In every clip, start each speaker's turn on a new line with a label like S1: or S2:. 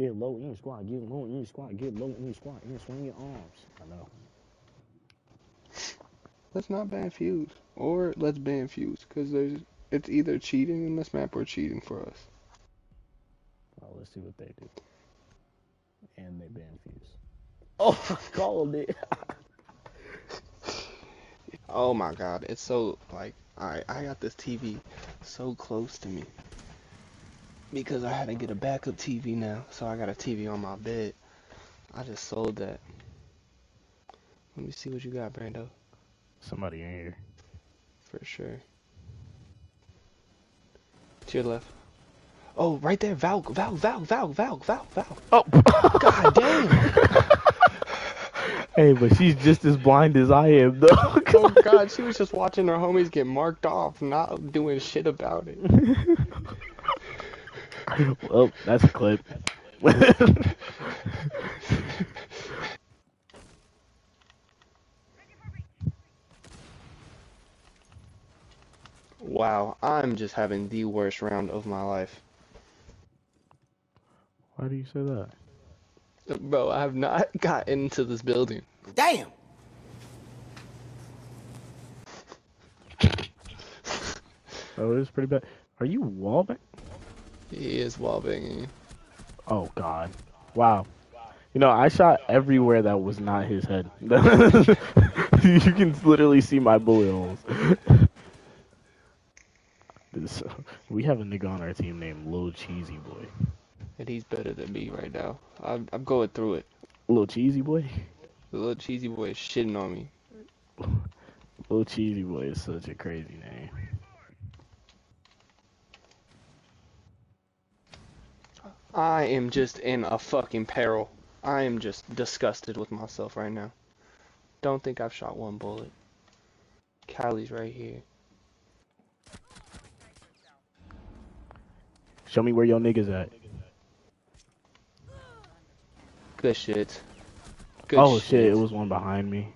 S1: Get low in squat, get low in squat, get low in squat, and swing your arms. I know.
S2: Let's not ban Fuze. Or let's ban Fuze. Because there's it's either cheating in this map or cheating for us.
S1: Well, let's see what they do. And they ban Fuze. Oh, I called it.
S2: oh my god, it's so like alright, I got this TV so close to me. Because I had to get a backup TV now, so I got a TV on my bed. I just sold that. Let me see what you got, Brando.
S1: Somebody in here.
S2: For sure. To your left. Oh, right there, Val, Val, Val, Val, Val, Val, Val.
S1: Oh,
S2: God damn.
S1: hey, but she's just as blind as I am, though.
S2: oh God, she was just watching her homies get marked off, not doing shit about it.
S1: well, that's a clip.
S2: wow, I'm just having the worst round of my life.
S1: Why do you say that?
S2: Bro, I have not got into this building.
S3: Damn!
S1: Oh, it is pretty bad. Are you wallbang?
S2: He is wallbanging.
S1: Oh God! Wow. You know, I shot everywhere that was not his head. you can literally see my bullet holes. This, we have a nigga on our team named Lil Cheesy Boy.
S2: And he's better than me right now. I'm, I'm going through it.
S1: Lil Cheesy Boy?
S2: The little cheesy boy is shitting on me.
S1: Lil Cheesy Boy is such a crazy name.
S2: I am just in a fucking peril. I am just disgusted with myself right now. Don't think I've shot one bullet. Callie's right here.
S1: Show me where your niggas at.
S2: Good shit. Good
S1: oh
S2: shit.
S1: shit, it was one behind me.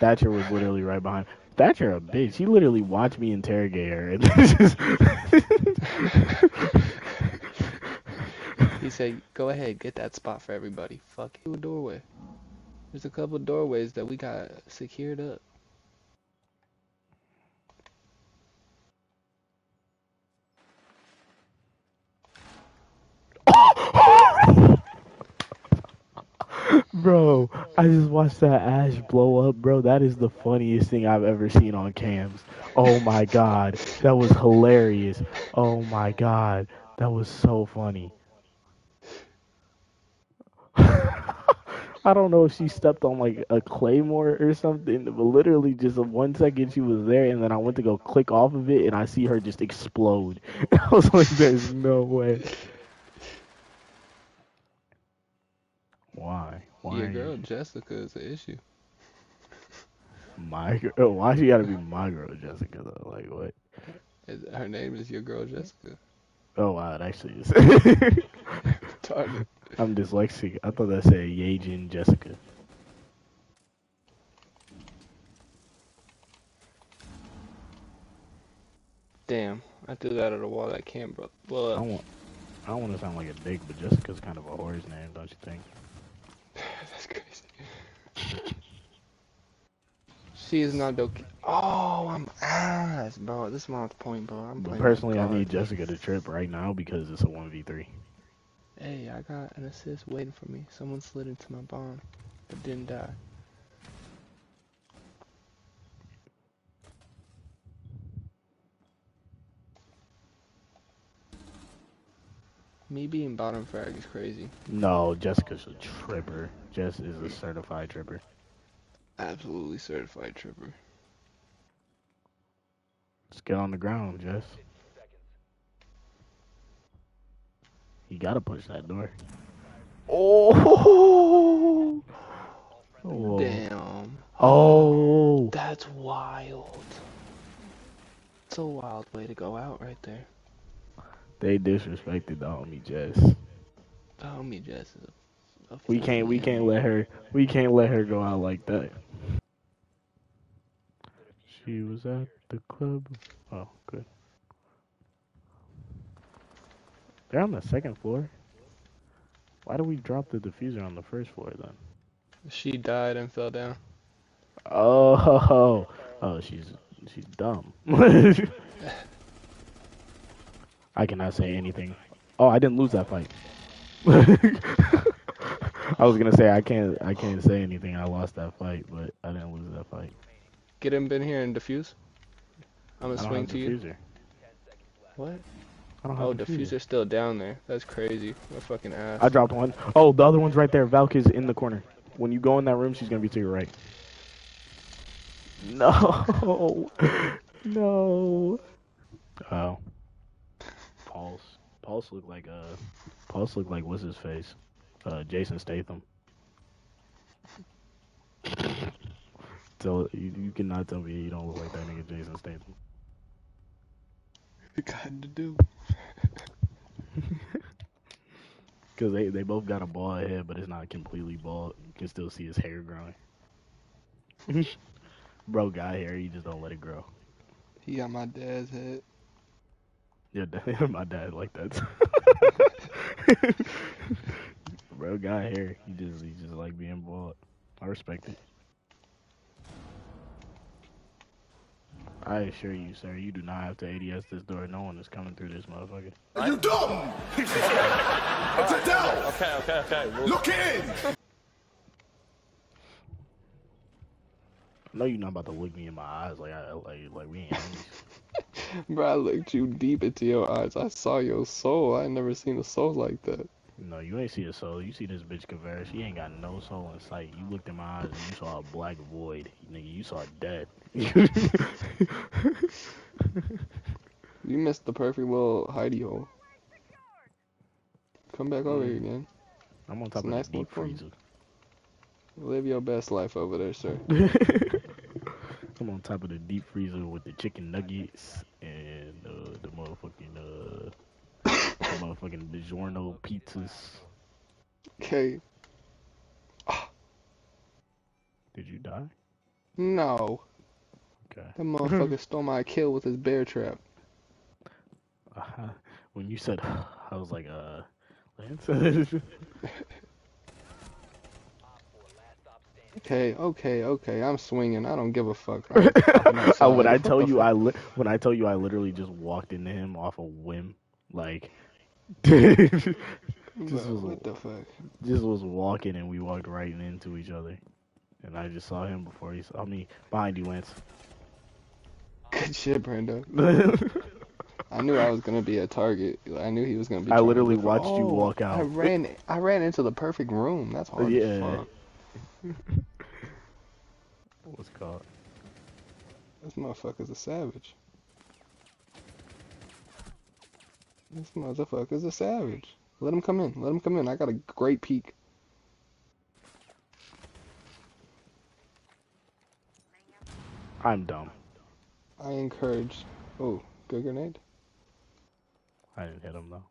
S1: Thatcher was literally right behind. Thatcher a bitch. He literally watched me interrogate her. And just...
S2: he said, "Go ahead, get that spot for everybody." Fuck you, doorway. There's a couple doorways that we got secured up.
S1: Bro, I just watched that Ash blow up, bro. That is the funniest thing I've ever seen on cams. Oh my god, that was hilarious. Oh my god, that was so funny. I don't know if she stepped on like a claymore or something, but literally just one second she was there, and then I went to go click off of it, and I see her just explode. I was like, "There's no way." Why? Why?
S2: Your girl Jessica is the issue.
S1: My girl? Oh, why she gotta be my girl, Jessica? Though, like what?
S2: Her name is your girl Jessica.
S1: Oh wow, it actually is.
S2: Target.
S1: I'm dyslexic. I thought that said Yajin Jessica.
S2: Damn, I threw that at a wall that can't bro. Well,
S1: I don't want. I don't want to sound like a dick, but Jessica's kind of a whore's name, don't you think?
S2: That's crazy. She is not okay. Oh, I'm ass, bro. This is my point, bro. I'm
S1: but personally, I need Jessica to trip right now because it's a one v three.
S2: Hey, I got an assist waiting for me. Someone slid into my bomb, but didn't die. Me being bottom frag is crazy.
S1: No, Jessica's a tripper. Jess is a certified tripper.
S2: Absolutely certified tripper.
S1: Let's get on the ground, Jess. You gotta push that door. Oh!
S2: oh. Damn.
S1: Oh!
S2: That's wild. It's a wild way to go out right there.
S1: They disrespected the homie Jess.
S2: The homie Jess is a, a
S1: We can't we can't let her we can't let her go out like that. She was at the club. Oh, good. They're on the second floor. Why do we drop the diffuser on the first floor then?
S2: She died and fell down.
S1: Oh, oh, she's she's dumb. I cannot say anything. Oh, I didn't lose that fight. I was gonna say I can't I can't say anything. I lost that fight, but I didn't lose that fight.
S2: Get him in here and defuse. I'm
S1: I
S2: gonna swing
S1: have
S2: to you. What?
S1: I don't have
S2: Oh,
S1: diffuser.
S2: diffuser's still down there. That's crazy. What fucking ass.
S1: I dropped one. Oh, the other one's right there. Valk is in the corner. When you go in that room, she's gonna be to your right. No, no. Oh, Pulse. Pulse looked like uh, Pulse looked like what's his face? Uh, Jason Statham. So you, you cannot tell me you don't look like that nigga Jason Statham.
S2: Got to do.
S1: Cause they they both got a bald head, but it's not completely bald. You can still see his hair growing. Bro, got hair, you just don't let it grow.
S2: He got my dad's head.
S1: Yeah, my dad like that. Bro, got hair. He just he just like being bald. I respect it. I assure you, sir, you do not have to ADS this door. No one is coming through this motherfucker.
S3: Are you dumb? it's a doubt.
S4: Okay, okay, okay. We'll-
S3: Look in.
S1: I know you're not about to look me in my eyes like I like like we ain't homies.
S2: Bro, I looked you deep into your eyes. I saw your soul. I ain't never seen a soul like that.
S1: No, you ain't see a soul. You see this bitch Caveira. She ain't got no soul in sight. You looked in my eyes and you saw a black void. Nigga, you saw dead.
S2: You missed the perfect little hidey hole. Come back over here again.
S1: I'm on top
S2: It's
S1: of
S2: nice
S1: the deep freezer.
S2: Live your best life over there, sir.
S1: I'm on top of the deep freezer with the chicken nuggets and uh, the motherfucking uh, motherfucking DiGiorno pizzas.
S2: Okay.
S1: Did you die?
S2: No.
S1: Okay.
S2: That motherfucker stole my kill with his bear trap.
S1: Uh, when you said, I was like, uh, Lance.
S2: Okay, okay, okay. I'm swinging. I don't give a fuck. I was popping
S1: Uh, when I tell you? I when I tell you I literally just walked into him off a whim, like just
S2: Bro,
S1: was
S2: what the fuck?
S1: just was walking and we walked right into each other, and I just saw him before he saw me behind you, Lance.
S2: Good shit, Brando. I knew I was gonna be a target. I knew he was gonna be.
S1: I literally watched you
S2: Oh,
S1: walk out.
S2: I ran. I ran into the perfect room. That's hard
S1: Yeah.
S2: as fuck.
S1: What's called?
S2: This motherfucker's a savage. This motherfucker's a savage. Let him come in. Let him come in. I got a great peek.
S1: I'm dumb.
S2: I encourage. Oh, good grenade.
S1: I didn't hit him though.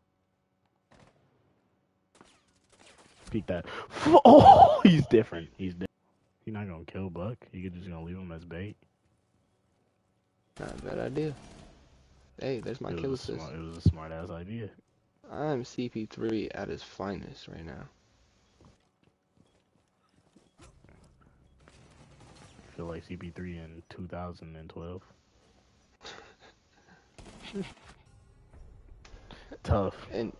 S1: Peek that. Oh, he's different. He's different. You're not gonna kill Buck. You're just gonna leave him as bait.
S2: Not a bad idea. Hey, there's my
S1: it,
S2: kill assist.
S1: smart, it was a smart ass idea.
S2: I'm CP3 at his finest right now.
S1: I feel like CP3 in 2012. Tough.
S2: And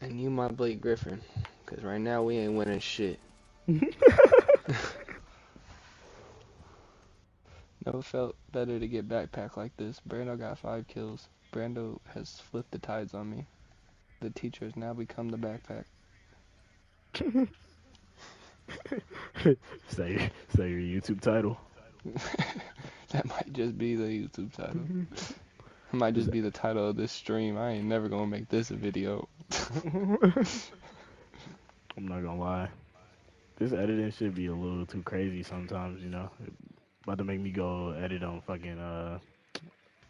S2: and you my Blake Griffin, cause right now we ain't winning shit. Never felt better to get backpack like this. Brando got five kills. Brando has flipped the tides on me. The teacher has now become the backpack.
S1: say say your YouTube title.
S2: that might just be the YouTube title. It might just be the title of this stream. I ain't never gonna make this a video.
S1: I'm not gonna lie. This editing should be a little too crazy sometimes, you know. About to make me go edit on fucking uh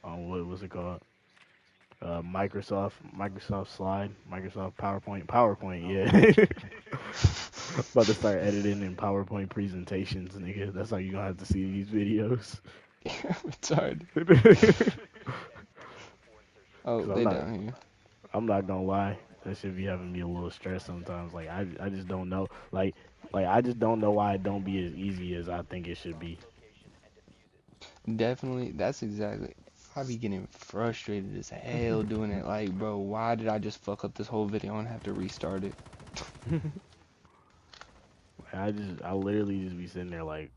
S1: on what was it called? Uh Microsoft Microsoft Slide, Microsoft PowerPoint, PowerPoint, yeah. About to start editing in PowerPoint presentations, nigga. That's how you gonna have to see these videos.
S2: hard. Oh,
S1: I'm
S2: they
S1: not-
S2: down here.
S1: I'm not gonna lie. that should be having me a little stressed sometimes. Like I, I just don't know. Like, like I just don't know why it don't be as easy as I think it should be.
S2: Definitely, that's exactly. I be getting frustrated as hell doing it. Like, bro, why did I just fuck up this whole video and have to restart it?
S1: I just, I literally just be sitting there like,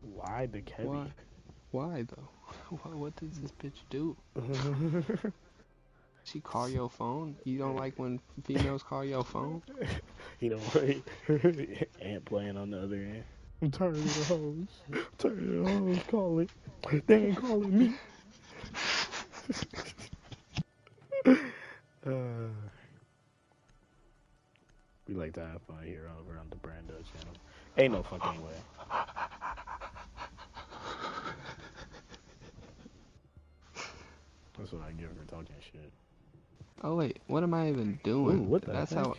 S1: why the Kevin?
S2: Why? Why though? What, what does this bitch do? She call your phone? You don't like when females call your phone?
S1: you know, right? Ant playing on the other end. I'm tired of the hoes. I'm tired of the hoes calling. They ain't calling me. uh, we like to have fun here over on the Brando channel. Ain't no fucking way. That's what I give for talking shit.
S2: Oh wait, what am I even doing?
S1: Ooh, what the
S2: That's
S1: heck?
S2: how.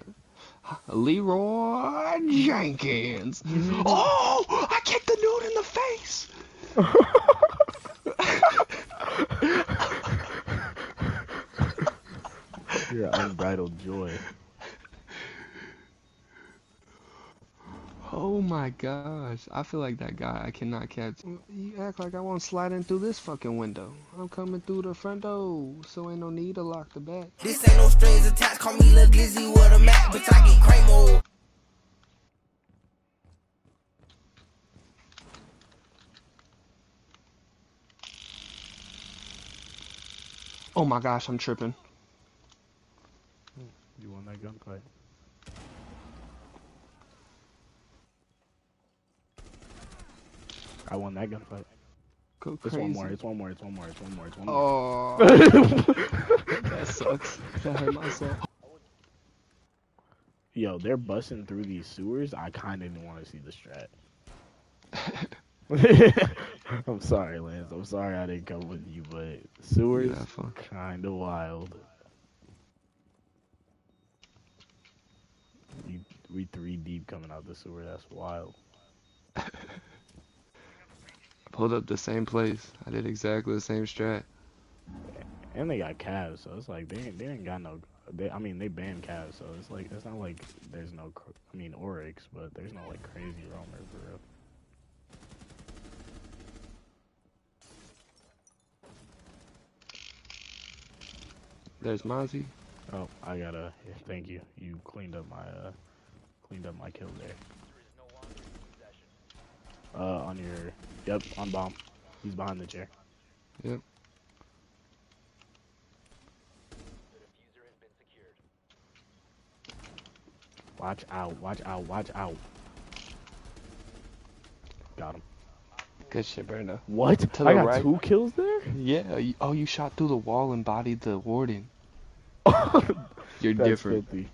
S2: Leroy Jenkins. Oh, I kicked the dude in the face.
S1: Your unbridled joy.
S2: Oh my gosh, I feel like that guy. I cannot catch. Mm, you act like I won't slide in through this fucking window. I'm coming through the front door, so ain't no need to lock the back.
S4: This ain't no strings attached. Call me Lil Glizzy with a Mac, bitch. I get cray mode.
S2: Oh my gosh, I'm tripping.
S1: Hmm, you want that gunfight. I won that gunfight.
S2: Go
S1: It's one more. It's one more. It's one more. It's one more. It's one more.
S2: Oh, that sucks. That hurt my soul.
S1: Yo, they're busting through these sewers. I kind of didn't want to see the strat. I'm sorry, Lance. I'm sorry I didn't come with you, but sewers kind of wild. We we three deep coming out the sewer. That's wild.
S2: Pulled up the same place. I did exactly the same strat.
S1: And they got Cavs, so it's like they ain't, they ain't got no. They, I mean, they banned Cavs, so it's like it's not like there's no. I mean, Oryx, but there's no like crazy roamer for real.
S2: There's Mozzie.
S1: Oh, I gotta. yeah, thank you. You cleaned up my uh, cleaned up my kill there. Uh, on your. Yep, on bomb. He's behind the chair.
S2: Yep.
S1: Watch out! Watch out! Watch out! Got him.
S2: Good shit, Brenda.
S1: What?
S2: To
S1: I got
S2: right.
S1: two kills there.
S2: Yeah. you- Oh, you shot through the wall and bodied the warden. You're different.
S1: filthy.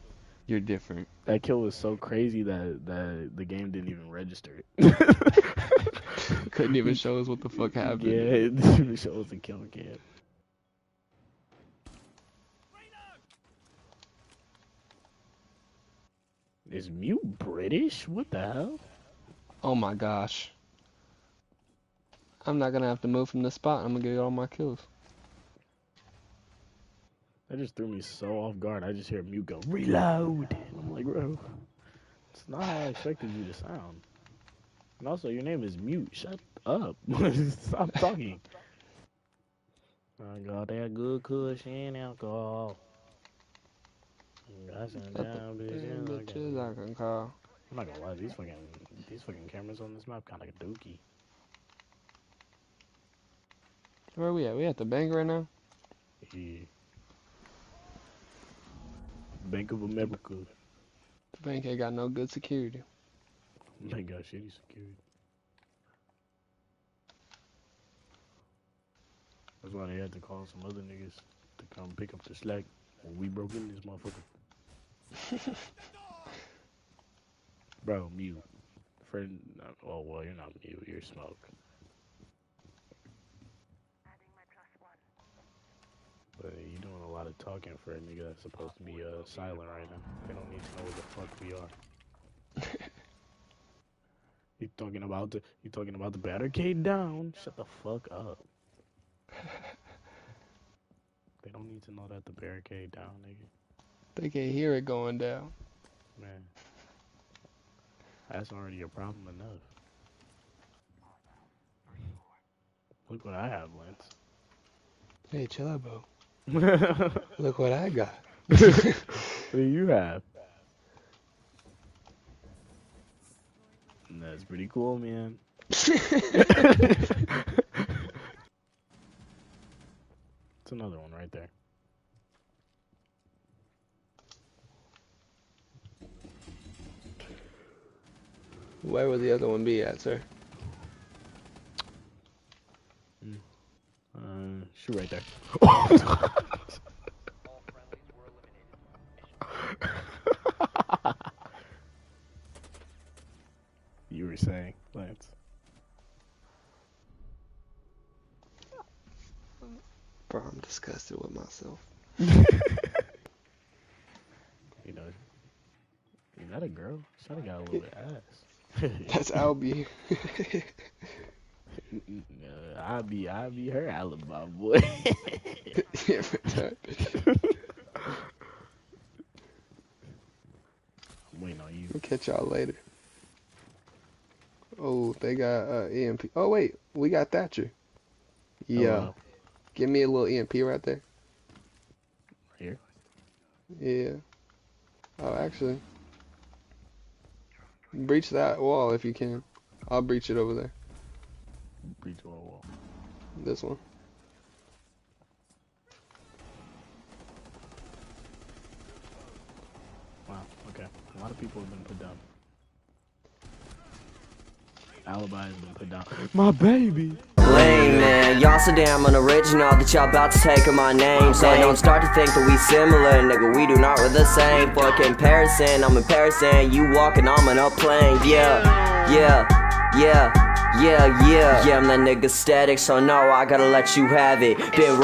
S2: You're different.
S1: That kill was so crazy that that the game didn't even register it.
S2: Couldn't even show us what the fuck happened.
S1: Yeah, it didn't even show us a kill cam. Is mute British? What the hell?
S2: Oh my gosh. I'm not gonna have to move from this spot. I'm gonna get all my kills.
S1: That just threw me so off guard. I just hear mute go reload. And I'm like, bro, it's not how I expected you to sound. And also, your name is mute. Shut up. Stop talking. I got that good cushion alcohol. Got some down bitch
S2: damn
S1: in the
S2: bitches. I can call.
S1: I'm not gonna lie, these fucking these fucking cameras on this map kind of a dookie.
S2: Where are we at? We at the bank right now?
S1: Yeah. Bank of America.
S2: The bank ain't got no good security.
S1: They got shitty security. That's why they had to call some other niggas to come pick up the slack when we broke in this motherfucker. Bro, mute. Friend, oh well, you're not mute. You're smoke. But you're doing a lot of talking for a nigga that's supposed to be uh, silent right now. They don't need to know where the fuck we are. You talking about the you talking about the barricade down? Shut the fuck up. They don't need to know that the barricade down, nigga.
S2: They can hear it going down.
S1: Man, that's already a problem enough. Look what I have, Lance.
S2: Hey, chill out, bro. Look what I got.
S1: What do you have? That's pretty cool, man. It's another one right there.
S2: Where would the other one be at, sir?
S1: Uh, shoot right there.
S2: disgusted with myself.
S1: You know, that a girl? She got a little bit ass.
S2: That's Albie.
S1: Uh, I be, I be her alibi boy.
S2: yeah.
S1: I'm waiting on you.
S2: We'll catch y'all later. Oh, they got uh, EMP. Oh, wait. We got Thatcher. Yeah.
S1: Hello.
S2: Give me a little EMP right there.
S1: Right here.
S2: Yeah. Oh, actually. Breach that wall if you can. I'll breach it over there.
S1: Breach wall wall.
S2: This one.
S1: Wow. Okay. A lot of people have been put down. Alibi has been put down. My baby.
S5: Lame man, y'all so damn unoriginal that y'all about to take my name. So don't start to think that we similar, nigga. We do not we're the same. For comparison, I'm in Paris and you walking on an plane. Yeah, yeah, yeah, yeah, yeah. Yeah, I'm that nigga static, so no, I gotta let you have it. Been